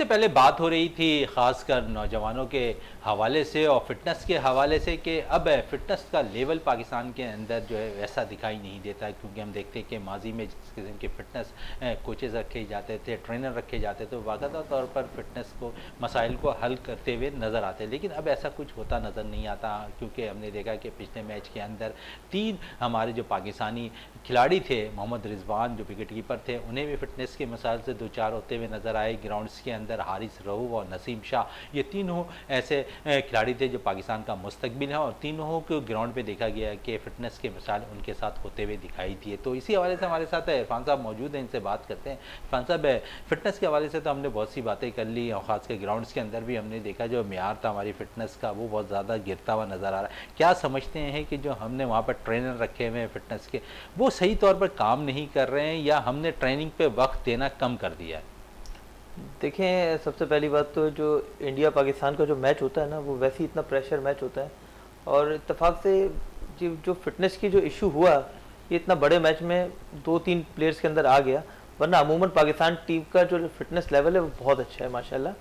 पहले बात हो रही थी ख़ासकर नौजवानों के हवाले से और फिटनेस के हवाले से कि अब फिटनेस का लेवल पाकिस्तान के अंदर जो है वैसा दिखाई नहीं देता, क्योंकि हम देखते हैं कि माजी में जिस किस्म के फिटनेस कोचेज रखे जाते थे, ट्रेनर रखे जाते थे बाकायदा तौर पर फिटनेस को, मसाइल को हल करते हुए नज़र आते लेकिन अब ऐसा कुछ होता नज़र नहीं आता, क्योंकि हमने देखा कि पिछले मैच के अंदर तीन हमारे जो पाकिस्तानी खिलाड़ी थे, मोहम्मद रिजवान जो विकेट कीपर थे, उन्हें भी फिटनेस के मसाइल से दो चार होते हुए नज़र आए, ग्राउंड्स के अंदर हारिस रहू और नसीम शाह। ये तीनों ऐसे खिलाड़ी थे जो पाकिस्तान का मुस्तबिल है और तीनों को ग्राउंड पर देखा गया कि फ़िटनेस के मिसाल उनके साथ होते हुए दिखाई दिए। तो इसी हवाले से हमारे साथ इरफान साहब मौजूद हैं, इनसे बात करते हैं। इरफान साहब फ़िटनेस के हवाले से तो हमने बहुत सी बातें कर ली और ख़ासकर ग्राउंड्स के अंदर भी हमने देखा जो मैार था हमारी फ़िटनेस का, वो बहुत ज़्यादा गिरता हुआ नज़र आ रहा है। क्या समझते हैं कि जो हमने वहाँ पर ट्रेनर रखे हुए हैं फ़िटनेस के, वो सही तौर पर काम नहीं कर रहे हैं या हमने ट्रेनिंग पर वक्त देना कम कर दिया है? देखें, सबसे पहली बात तो जो इंडिया पाकिस्तान का जो मैच होता है ना, वो वैसे ही इतना प्रेशर मैच होता है। और इतफाक़ से जो जो फिटनेस की जो इशू हुआ, ये इतना बड़े मैच में दो तीन प्लेयर्स के अंदर आ गया। वरना अमूमन पाकिस्तान टीम का जो फिटनेस लेवल है, वो बहुत अच्छा है, माशाल्लाह।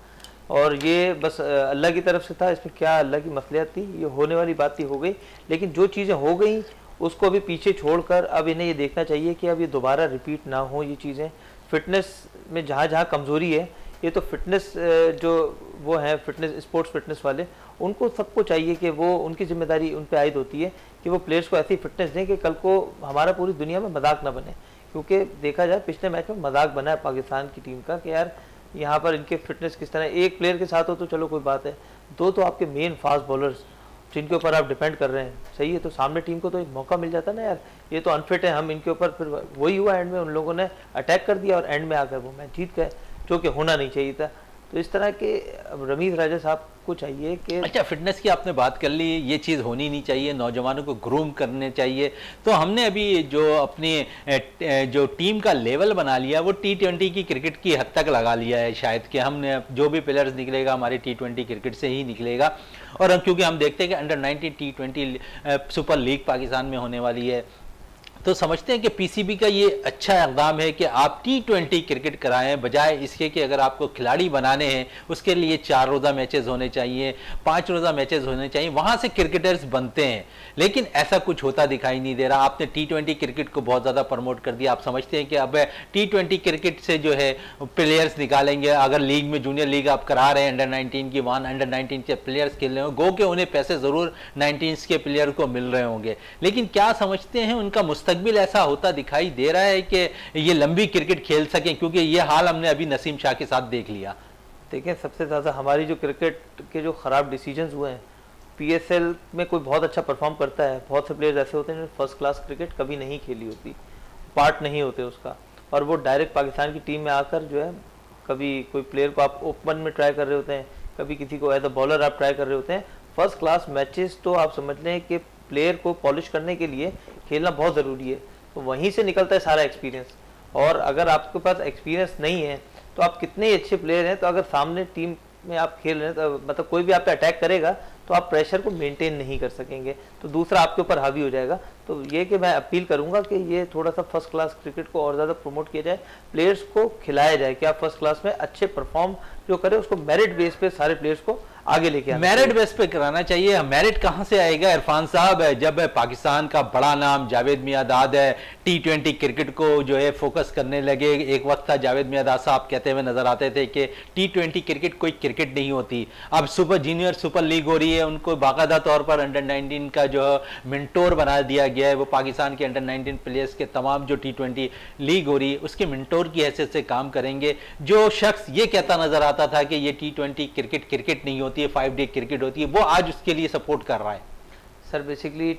और ये बस अल्लाह की तरफ़ से था, इसमें क्या अल्लाह की मसलियात थी, ये होने वाली बात ही हो गई। लेकिन जो चीज़ें हो गई उसको अभी पीछे छोड़कर अब इन्हें ये देखना चाहिए कि अब ये दोबारा रिपीट ना हो ये चीज़ें। फिटनेस में जहाँ जहाँ कमज़ोरी है, ये तो फिटनेस जो वो हैं फिटनेस स्पोर्ट्स फिटनेस वाले, उनको सबको चाहिए कि वो, उनकी ज़िम्मेदारी उन पर आयद होती है कि वो प्लेयर्स को ऐसी फिटनेस दें कि कल को हमारा पूरी दुनिया में मज़ाक ना बने। क्योंकि देखा जाए, पिछले मैच में मज़ाक बना है पाकिस्तान की टीम का कि यार, यहाँ पर इनके फिटनेस किस तरह एक प्लेयर के साथ हो तो चलो कोई बात है। दो तो आपके मेन फास्ट बॉलर्स जिनके ऊपर आप डिपेंड कर रहे हैं। सही है तो सामने टीम को तो एक मौका मिल जाता ना यार। ये तो अनफिट है, हम इनके ऊपर फिर वही हुआ एंड में, उन लोगों ने अटैक कर दिया और एंड में आकर वो। मैच जीत गए जो कि होना नहीं चाहिए था। तो इस तरह के रमीज राजा साहब को चाहिए कि अच्छा फिटनेस की आपने बात कर ली, ये चीज़ होनी नहीं चाहिए, नौजवानों को ग्रूम करने चाहिए। तो हमने अभी जो अपनी जो टीम का लेवल बना लिया, वो टी ट्वेंटी की क्रिकेट की हद तक लगा लिया है शायद कि हमने, जो भी प्लेयर्स निकलेगा, हमारी टी ट्वेंटी क्रिकेट से ही निकलेगा। और क्योंकि हम देखते हैं कि under nineteen T twenty super league Pakistan में होने वाली है तो समझते हैं कि पीसीबी का ये अच्छा इकदाम है कि आप टी ट्वेंटी क्रिकेट कराएँ, बजाय इसके कि अगर आपको खिलाड़ी बनाने हैं, उसके लिए चार रोज़ा मैचेस होने चाहिए, पाँच रोज़ा मैचेस होने चाहिए, वहाँ से क्रिकेटर्स बनते हैं। लेकिन ऐसा कुछ होता दिखाई नहीं दे रहा। आपने टी ट्वेंटी क्रिकेट को बहुत ज़्यादा प्रमोट कर दिया। आप समझते हैं कि अब टी ट्वेंटी क्रिकेट से जो है प्लेयर्स निकालेंगे। अगर लीग में जूनियर लीग आप करा रहे हैं अंडर नाइनटीन की वन अंडर नाइनटीन के प्लेयर्स खेल रहे हो गो के उन्हें पैसे ज़रूर नाइनटीन के प्लेयर को मिल रहे होंगे। लेकिन क्या समझते हैं उनका मुस्तक मुस्तकबिल ऐसा होता दिखाई दे रहा है कि ये लंबी क्रिकेट खेल सकें, क्योंकि ये हाल हमने अभी नसीम शाह के साथ देख लिया। देखिए, सबसे ज़्यादा हमारी जो क्रिकेट के जो ख़राब डिसीजंस हुए हैं पीएसएल में कोई बहुत अच्छा परफॉर्म करता है, बहुत से प्लेयर्स ऐसे होते हैं फ़र्स्ट क्लास क्रिकेट कभी नहीं खेली होती पार्ट नहीं होते उसका। और वो डायरेक्ट पाकिस्तान की टीम में आकर जो है, कभी कोई प्लेयर को आप ओपन में ट्राई कर रहे होते हैं, कभी किसी को एज अ बॉलर आप ट्राई कर रहे होते हैं फ़र्स्ट क्लास मैचेस तो आप समझ लें कि प्लेयर को पॉलिश करने के लिए खेलना बहुत ज़रूरी है। तो वहीं से निकलता है सारा एक्सपीरियंस और अगर आपके पास एक्सपीरियंस नहीं है तो आप कितने अच्छे प्लेयर हैं तो अगर सामने टीम में आप खेल रहे हैं तो मतलब कोई भी आप पे अटैक करेगा तो आप प्रेशर को मेंटेन नहीं कर सकेंगे। तो दूसरा आपके ऊपर हावी हो जाएगा। तो ये कि मैं अपील करूँगा कि ये थोड़ा सा फ़र्स्ट क्लास क्रिकेट को और ज़्यादा प्रमोट किया जाए प्लेयर्स को खिलाया जाए, कि आप फ़र्स्ट क्लास में अच्छे परफॉर्म जो करें, उसको मेरिट बेस पे सारे प्लेयर्स को आगे लेके मेरिट बेस पे कराना चाहिए। मेरिट कहाँ से आएगा? इरफान साहब है जब पाकिस्तान का बड़ा नाम जावेद मियादाद है। टी ट्वेंटी क्रिकेट को जो है फोकस करने लगे। एक वक्त था जावेद मियादाद साहब कहते हुए नज़र आते थे कि टी ट्वेंटी क्रिकेट कोई क्रिकेट नहीं होती। अब सुपर जूनियर सुपर लीग हो रही है। उनको बाकायदा तौर पर अंडर नाइनटीन का जो मिनटोर बना दिया गया है। वो पाकिस्तान के अंडर नाइनटीन प्लेयर्स के तमाम जो टी ट्वेंटी लीग हो रही है उसके मिनटोर की हैसियत से काम करेंगे। जो शख्स ये कहता नज़र आता था कि ये टी ट्वेंटी क्रिकेट क्रिकेट नहीं होती। होती है फाइव डे क्रिकेट होती है, वो आज उसके लिए सपोर्ट कर रहा है। सर बेसिकली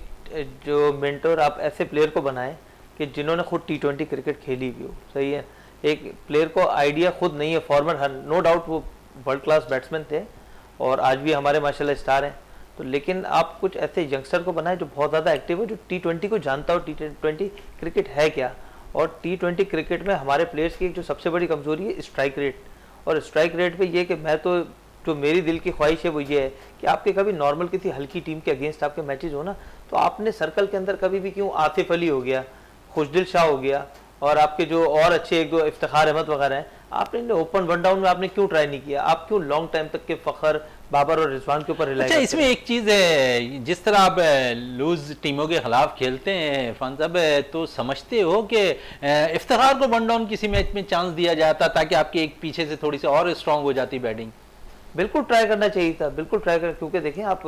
जो मेंटोर आप ऐसे प्लेयर को बनाएँ कि जिन्होंने खुद टी ट्वेंटी क्रिकेट खेली भी हो, सही है? एक प्लेयर को आइडिया खुद नहीं है फॉर्मर हर नो डाउट वो वर्ल्ड क्लास बैट्समैन थे और आज भी हमारे माशाल्लाह स्टार हैं। तो लेकिन आप कुछ ऐसे यंगस्टर को बनाए जो बहुत ज़्यादा एक्टिव हो, जो टी ट्वेंटी को जानता हो टी ट्वेंटी क्रिकेट है क्या? और टी ट्वेंटी क्रिकेट में हमारे प्लेयर्स की जो सबसे बड़ी कमज़ोरी है स्ट्राइक रेट और स्ट्राइक रेट पे ये कि मैं तो जो मेरी दिल की ख्वाहिश है वो ये है कि आपके कभी नॉर्मल किसी हल्की टीम के अगेंस्ट आपके मैचेज हो ना तो आपने सर्कल के अंदर कभी भी क्यों आतिफ अली हो गया खुशदिल शाह हो गया और आपके जो और अच्छे एक दो इफ्तार अहमद वगैरह हैं आपने इन्हें ओपन वन डाउन में आपने क्यों ट्राई नहीं किया? आप क्यों लॉन्ग टाइम तक के फखर बाबर और रिजवान के ऊपर अच्छा इसमें एक चीज़ है जिस तरह आप लूज टीमों के खिलाफ खेलते हैं इरफान साहब तो समझते हो कि इफ्तार को वन डाउन किसी मैच में चांस दिया जाता ताकि आपके एक पीछे से थोड़ी सी और स्ट्रांग हो जाती बैटिंग बिल्कुल ट्राई करना चाहिए था बिल्कुल ट्राई कर क्योंकि देखें आप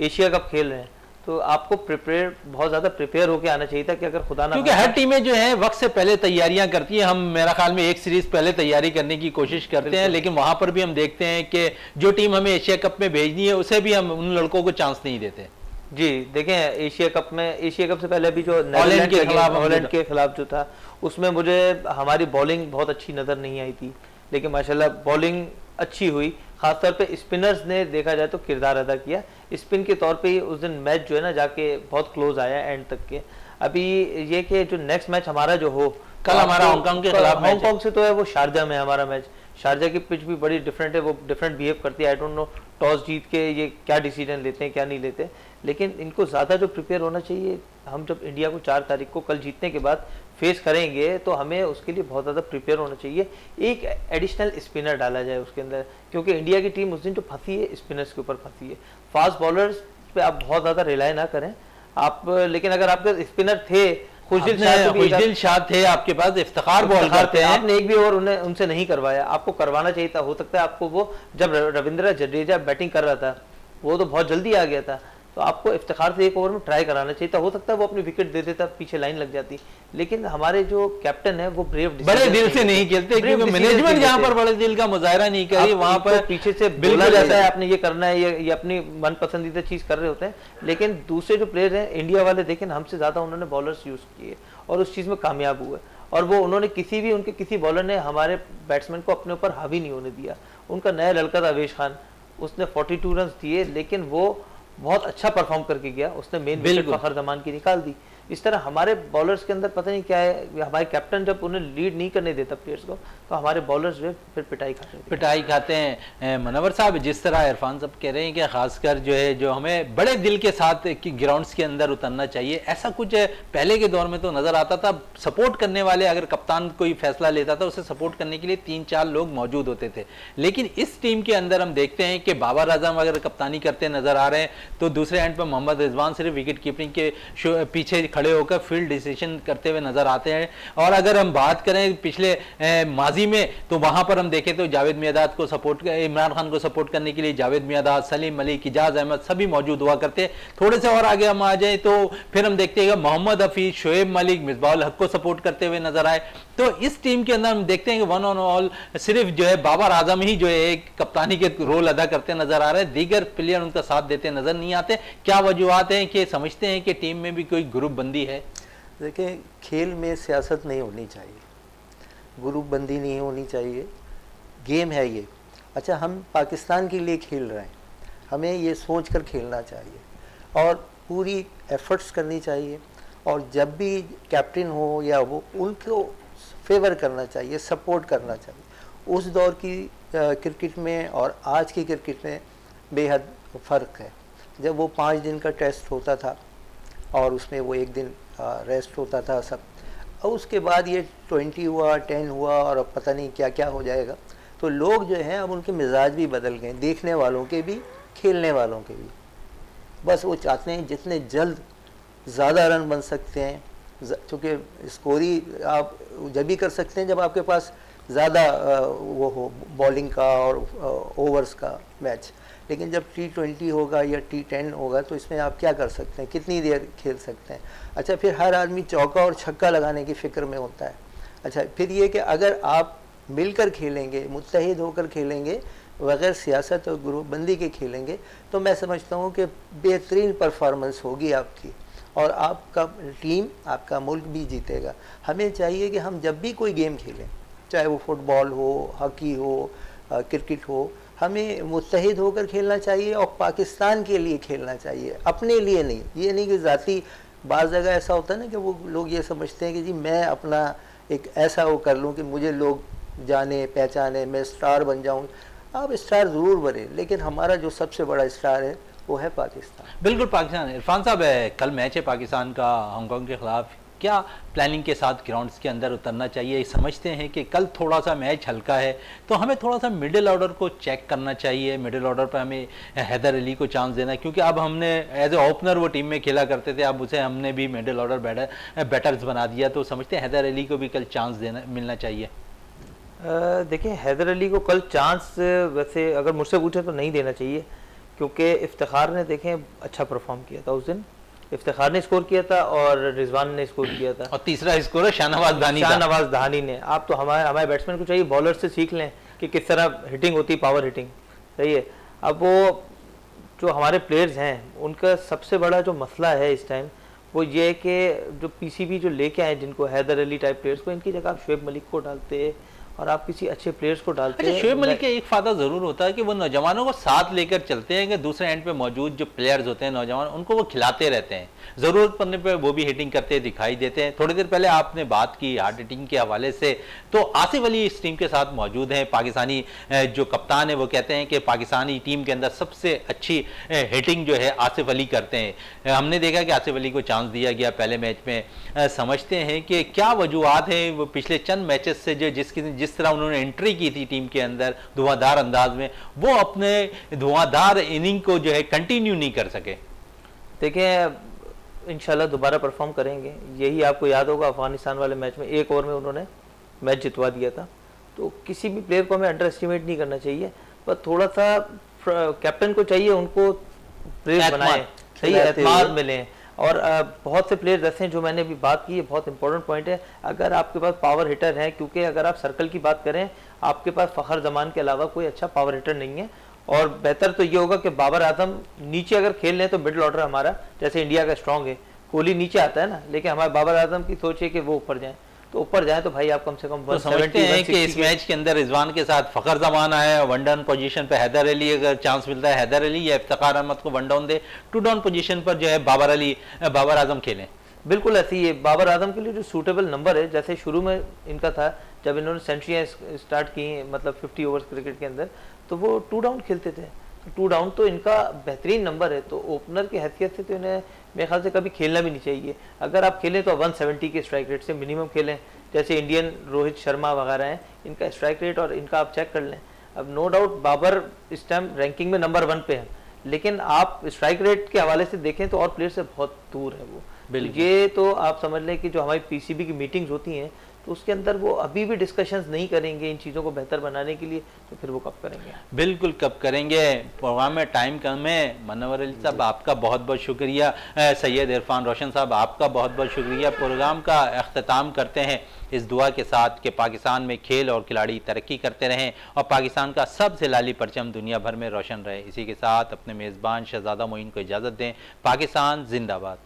एशिया कप खेल रहे हैं तो आपको प्रिपेयर बहुत ज़्यादा प्रिपेयर होकर आना चाहिए था कि अगर खुदा ना क्योंकि हर टीमें जो है वक्त से पहले तैयारियाँ करती हैं हम मेरा ख्याल में एक सीरीज़ पहले तैयारी करने की कोशिश करते हैं लेकिन वहाँ पर भी हम देखते हैं कि जो टीम हमें एशिया कप में भेजनी है उसे भी हम उन लड़कों को चांस नहीं देते जी देखें एशिया कप में एशिया कप से पहले अभी जो हॉलैंड के खिलाफ हॉलैंड के खिलाफ जो था उसमें मुझे हमारी बॉलिंग बहुत अच्छी नज़र नहीं आई थी लेकिन माशाल्लाह बॉलिंग अच्छी हुई। खासतौर पे स्पिनर्स ने देखा जाए तो किरदार अदा किया। स्पिन के तौर पे उस दिन मैच जो है ना जाके बहुत क्लोज आया एंड तक के। अभी ये कि जो नेक्स्ट मैच हमारा जो हो कल हमारा हांगकांग के खिलाफ हांगकांग से तो है वो शारजा में हमारा मैच शारजा की पिच भी बड़ी डिफरेंट है वो डिफरेंट बिहेव करती है। आई डोंट नो टॉस जीत के ये क्या डिसीज़न लेते हैं क्या नहीं लेते। लेकिन इनको ज़्यादा जो प्रिपेयर होना चाहिए हम जब इंडिया को चार तारीख को कल जीतने के बाद फेस करेंगे तो हमें उसके लिए बहुत ज़्यादा प्रिपेयर होना चाहिए। एक एडिशनल स्पिनर डाला जाए उसके अंदर क्योंकि इंडिया की टीम उस दिन जो फंसी है स्पिनर्स के ऊपर फंसी है। फास्ट बॉलर्स पे आप बहुत ज़्यादा रिलाई ना करें। आप लेकिन अगर आपके स्पिनर थे खुशदिल शाह खुशदिल शाह थे आपके पास इफ्तार बॉल करते हैं। आपने एक भी ओवर उन्हें उनसे नहीं करवाया। आपको करवाना चाहिए था। हो सकता है आपको वो जब रविंद्र जडेजा बैटिंग कर रहा था वो तो बहुत जल्दी आ गया था। तो आपको इफ्तार से एक ओवर में ट्राई कराना चाहिए था हो सकता है वो अपनी विकेट दे देता पीछे लाइन लग जाती। लेकिन हमारे जो कैप्टन है वो ब्रेव बड़े दिल से नहीं खेलते क्योंकि मैनेजमेंट जहाँ पर बड़े दिल का मुजाहरा नहीं करी वहाँ पर पीछे से बोला जाता है आपने ये करना है ये, ये अपनी मन पसंदीदा चीज़ कर रहे होते हैं। लेकिन दूसरे जो प्लेयर हैं इंडिया वाले देखें हमसे ज़्यादा उन्होंने बॉलर्स यूज़ किए और उस चीज़ में कामयाब हुए। और वो उन्होंने किसी भी उनके किसी बॉलर ने हमारे बैट्समैन को अपने ऊपर हावी नहीं होने दिया। उनका नया लड़का था अवेश खान उसने 42 रन दिए लेकिन वो बहुत अच्छा परफॉर्म करके गया। उसने मेन विकेट फखर जमान की निकाल दी। इस तरह हमारे बॉलर्स के अंदर पता नहीं क्या है हमारे कैप्टन जब उन्हें लीड नहीं करने देता प्लेयर्स को तो हमारे बॉलर्स जो फिर पिटाई खाते हैं। पिटाई खाते हैं। मनवर साहब, जिस तरह इरफान साहब कह रहे हैं कि खासकर जो है, जो हमें बड़े दिल के साथ ग्राउंड्स के अंदर उतरना चाहिए, ऐसा कुछ पहले के दौर में तो नज़र आता था। सपोर्ट करने वाले अगर कप्तान कोई फैसला लेता था, उसे सपोर्ट करने के लिए तीन चार लोग मौजूद होते थे। लेकिन इस टीम के अंदर हम देखते हैं कि बाबर आज़म अगर कप्तानी करते नज़र आ रहे हैं तो दूसरे एंड पर मोहम्मद रिजवान सिर्फ़ विकेट कीपिंग के पीछे खड़े होकर फ़ील्ड डिसीज़न करते हुए नज़र आते हैं। और अगर हम बात करें पिछले माजी में तो वहाँ पर हम देखें तो जावेद मियादाद को सपोर्ट इमरान खान को सपोर्ट करने के लिए जावेद मियादाद सलीम मलिक इजाज अहमद सभी मौजूद हुआ करते थोड़े से और आगे हम आ जाए तो फिर हम देखते हैं मोहम्मद हफीज शोएब मलिक, मिसबाउल हक को सपोर्ट करते हुए नज़र आए। तो इस टीम के अंदर हम देखते हैं कि वन ऑन ऑल सिर्फ़ जो है बाबर आज़म ही जो है एक कप्तानी के रोल अदा करते नज़र आ रहे हैं। दीगर प्लेयर उनका साथ देते नज़र नहीं आते। क्या वजूहत हैं कि समझते हैं कि टीम में भी कोई ग्रुप बंदी है? देखिए खेल में सियासत नहीं होनी चाहिए। ग्रुप बंदी नहीं होनी चाहिए। गेम है ये। अच्छा हम पाकिस्तान के लिए खेल रहे हैं। हमें ये सोच कर खेलना चाहिए और पूरी एफर्ट्स करनी चाहिए और जब भी कैप्टन हो या वो, उनको फेवर करना चाहिए सपोर्ट करना चाहिए। उस दौर की क्रिकेट में और आज की क्रिकेट में बेहद फ़र्क है। जब वो पाँच दिन का टेस्ट होता था और उसमें वो एक दिन रेस्ट होता था, सब और उसके बाद ये ट्वेंटी हुआ, टेन हुआ और अब पता नहीं क्या क्या हो जाएगा। तो लोग जो हैं अब उनके मिजाज भी बदल गए देखने वालों के भी, खेलने वालों के भी। बस वो चाहते हैं जितने जल्द ज़्यादा रन बन सकते हैं क्योंकि स्कोरी आप जब भी कर सकते हैं जब आपके पास ज़्यादा वो हो, बॉलिंग का और ओवर्स का मैच। लेकिन जब टी ट्वेंटी होगा या टी टेन होगा तो इसमें आप क्या कर सकते हैं? कितनी देर खेल सकते हैं? अच्छा फिर हर आदमी चौका और छक्का लगाने की फ़िक्र में होता है। अच्छा फिर ये कि अगर आप मिलकर खेलेंगे मुतहद होकर खेलेंगे, बगैर सियासत और ग्रुपबंदी के खेलेंगे तो मैं समझता हूँ कि बेहतरीन परफॉर्मेंस होगी आपकी और आपका टीम, आपका मुल्क भी जीतेगा। हमें चाहिए कि हम जब भी कोई गेम खेलें, चाहे वो फुटबॉल हो, हॉकी हो क्रिकेट हो हमें मुतहद होकर खेलना चाहिए और पाकिस्तान के लिए खेलना चाहिए। अपने लिए नहीं। ये नहीं कि ज़ाती बाज़ जगह ऐसा होता है ना कि वो लोग ये समझते हैं कि जी मैं अपना एक ऐसा वो कर लूँ कि मुझे लोग जाने, पहचाने, मैं स्टार बन जाऊँ। आप स्टार ज़रूर बने, लेकिन हमारा जो सबसे बड़ा स्टार है, वो है पाकिस्तान। बिल्कुल पाकिस्तान। इरफान साहब कल मैच है पाकिस्तान का हांगकॉन्ग के खिलाफ। क्या प्लानिंग के साथ ग्राउंड्स के अंदर उतरना चाहिए? समझते हैं कि कल थोड़ा सा मैच हल्का है तो हमें थोड़ा सा मिडिल ऑर्डर को चेक करना चाहिए। मिडिल ऑर्डर पर हमें हैदर अली को चांस देना क्योंकि अब हमने एज ए ओपनर वो टीम में खेला करते थे, अब उसे हमने भी मिडिल ऑर्डर बैटर बैटर्स बना दिया तो समझते हैं हैदर अली को भी कल चांस देना, मिलना चाहिए। देखिए, हैदर अली को कल चांस वैसे अगर मुझसे पूछे तो नहीं देना चाहिए, क्योंकि इफ्तार ने देखें अच्छा परफॉर्म किया था उस दिन। इफ्तार ने स्कोर किया था और रिजवान ने स्कोर किया था। और तीसरा स्कोर है शाहनवाज धानी शाहनवाज धानी ने। आप तो हमारे हमारे बैट्समैन को चाहिए बॉलर से सीख लें कि किस तरह हिटिंग होती है पावर हिटिंग सही है? अब वो जो हमारे प्लेयर्स हैं उनका सबसे बड़ा जो मसला है इस टाइम वो ये है कि जो पीसीबी जो लेके आए जिनको हैदर अली टाइप प्लेयर्स को इनकी जगह आप शुएब मलिक को डालते और आप किसी अच्छे प्लेयर्स को डालते अच्छा, हैं शुएब मलिक का एक फ़ायदा ज़रूर होता है कि वो नौजवानों को साथ लेकर चलते हैं कि दूसरे एंड पे मौजूद जो प्लेयर्स होते हैं नौजवान उनको वो खिलाते रहते हैं। ज़रूरत पड़ने पर वो भी हिटिंग करते दिखाई देते हैं। थोड़ी देर पहले आपने बात की हार्ट हिटिंग के हवाले से। तो आसिफ अली इस टीम के साथ मौजूद हैं, पाकिस्तानी जो कप्तान है, वो कहते हैं कि पाकिस्तानी टीम के अंदर सबसे अच्छी हिटिंग जो है आसिफ अली करते हैं। हमने देखा कि आसिफ अली को चांस दिया गया पहले मैच में। समझते हैं कि क्या वजूहत हैं वो पिछले चंद मैचेस से जो जिसकी, जिस तरह उन्होंने एंट्री की थी टीम के अंदर, धुआंधार अंदाज में, वो अपने धुआंधार इनिंग को जो है कंटिन्यू नहीं कर सके। देखिए इंशाल्लाह दोबारा परफॉर्म करेंगे। यही आपको याद होगा अफ़गानिस्तान वाले मैच में एक ओवर में उन्होंने मैच जितवा दिया था। तो किसी भी प्लेयर को हमें अंडर एस्टिमेट नहीं करना चाहिए पर थोड़ा सा कैप्टन को चाहिए उनको प्लेयर बनाए। सही एतमाद मिले। और बहुत से प्लेयर्स ऐसे हैं जो मैंने अभी बात की है बहुत इंपॉर्टेंट पॉइंट है। अगर आपके पास पावर हिटर है क्योंकि अगर आप सर्कल की बात करें आपके पास फ़खर जमान के अलावा कोई अच्छा पावर हिटर नहीं है। और बेहतर तो ये होगा कि बाबर आज़म नीचे अगर खेल लें तो मिडल ऑर्डर हमारा जैसे इंडिया का स्ट्रॉन्ग है। कोहली नीचे आता है ना लेकिन हमारे बाबर आज़म की सोच है कि वो ऊपर जाए। तो ऊपर जाए तो भाई आप कम से कम तो समझते हैं कि इस मैच के अंदर रिजवान के साथ फखर जमान आया वन डाउन पोजीशन पे हैदर अली अगर चांस मिलता है हैदर अली या इफ्तार अहमद को वन डाउन दे टू डाउन पोजीशन पर जो है बाबर अली बाबर आज़म खेलें। बिल्कुल ऐसी है बाबर आज़म के लिए जो सूटेबल नंबर है जैसे शुरू में इनका था जब इन्होंने सेंचुरियाँ स्टार्ट की मतलब फिफ्टी ओवर्स क्रिकेट के अंदर तो वो टू डाउन खेलते थे। टू डाउन तो इनका बेहतरीन नंबर है तो ओपनर की हैसियत से तो इन्हें मेरे ख्याल से कभी खेलना भी नहीं चाहिए। अगर आप खेलें तो 170 के स्ट्राइक रेट से मिनिमम खेलें। जैसे इंडियन रोहित शर्मा वगैरह हैं इनका स्ट्राइक रेट और इनका आप चेक कर लें। अब नो डाउट बाबर इस टाइम रैंकिंग में नंबर वन पे है। लेकिन आप स्ट्राइक रेट के हवाले से देखें तो और प्लेयर से बहुत दूर है वो। ये तो आप समझ लें कि जो हमारी पीसीबी की मीटिंग्स होती हैं तो उसके अंदर वो अभी भी डिस्कशंस नहीं करेंगे इन चीज़ों को बेहतर बनाने के लिए तो फिर वो कब करेंगे? बिल्कुल कब करेंगे? प्रोग्राम में टाइम कम है। मनवर अली साहब आपका बहुत बहुत शुक्रिया। सैयद इरफान रोशन साहब आपका बहुत बहुत शुक्रिया। प्रोग्राम का अख्ताम करते हैं। इस दुआ के साथ कि पाकिस्तान में खेल और खिलाड़ी तरक्की करते रहें और पाकिस्तान का सबसे लाली परचम दुनिया भर में रोशन रहे। इसी के साथ अपने मेज़बान शहजादा मोइन को इजाज़त दें। पाकिस्तान जिंदाबाद।